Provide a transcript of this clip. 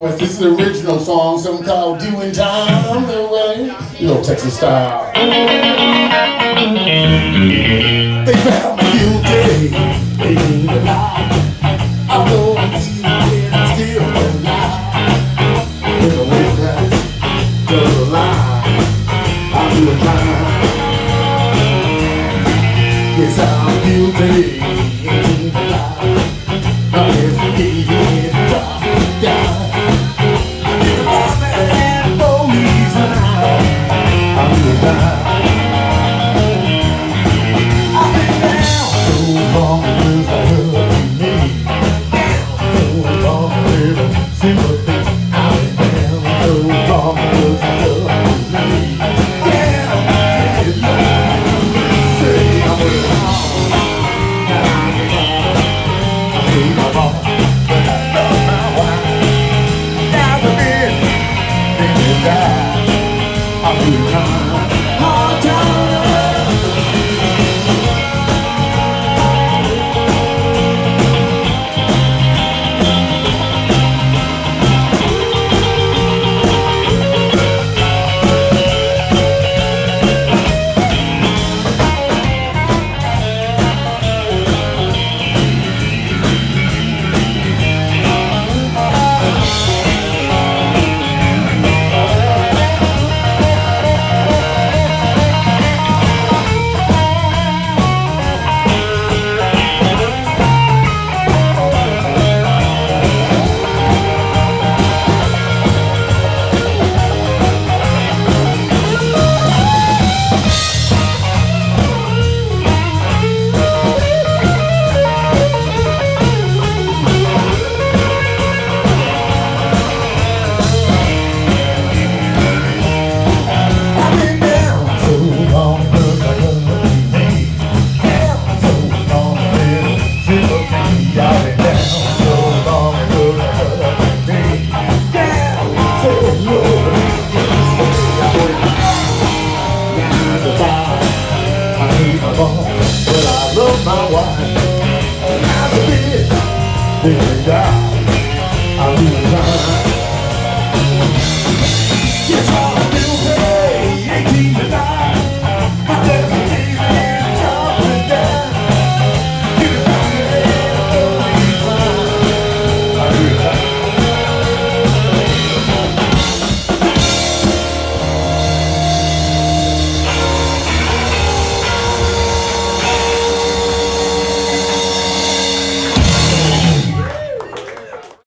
This is the original song, some called Doing Time the Way, you know, Texas style. They found me guilty, they need a lie. I know I'm still alive. In the way that does a lie, I'm doing time. I'm my wife. Now the bitch, they.